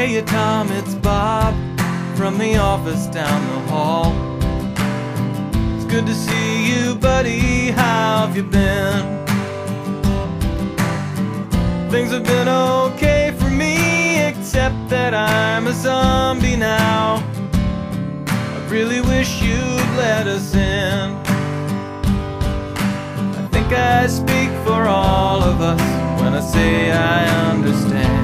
Hey, Tom, it's Bob from the office down the hall. It's good to see you, buddy. How have you been? Things have been okay for me, except that I'm a zombie now. I really wish you'd let us in. I think I speak for all of us when I say I understand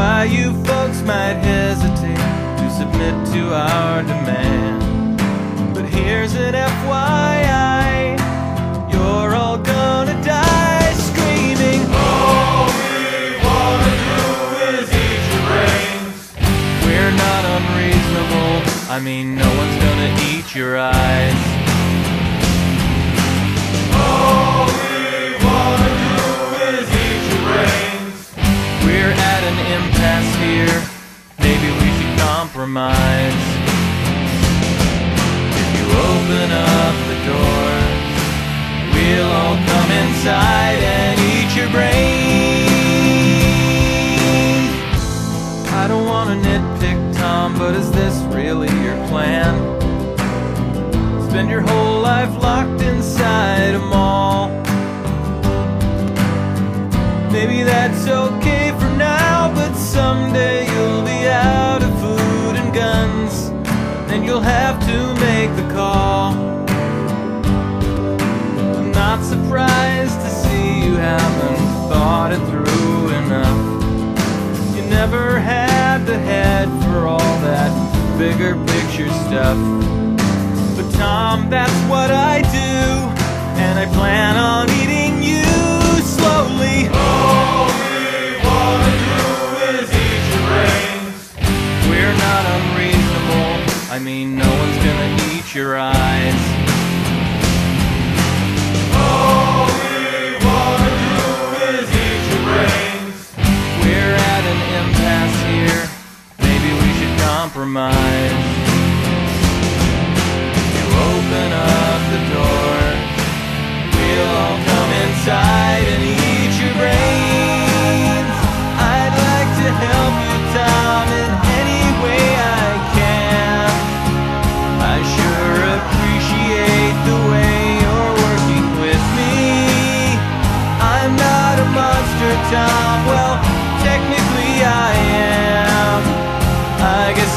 why you folks might hesitate to submit to our demand. But here's an FYI you're all gonna die screaming. All we wanna do is eat your brains. We're not unreasonable, I mean, no one's gonna eat your eyes. Open up the doors, we'll all come inside and eat your brains. I don't wanna nitpick, Tom, but is this really your plan? Spend your whole life locked inside a mall. Maybe that's okay thought it through enough. You never had the head for all that bigger picture stuff. But Tom, that's what I do, and I plan on eating you slowly. All we wanna do is eat your brains. We're not unreasonable. I mean, no one's gonna eat your eyes.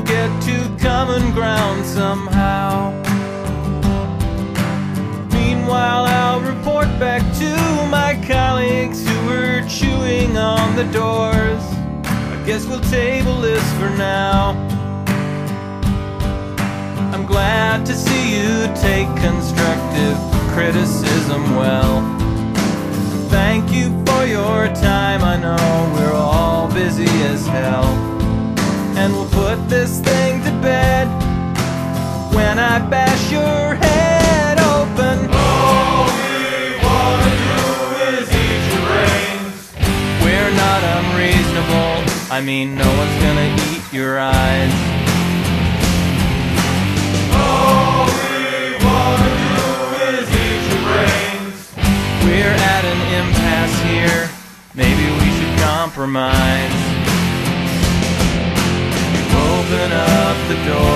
we'll get to common ground somehow. Meanwhile, I'll report back to my colleagues who were chewing on the doors. I guess we'll table this for now. I'm glad to see you take constructive criticism well. Thank you for your time. I know we're all busy as hell. This thing to bed when I bash your head open. All we wanna do is eat your brains. We're not unreasonable. I mean, no one's gonna eat your eyes. All we wanna do is eat your brains. We're at an impasse here. Maybe we should compromise. Open up the doors.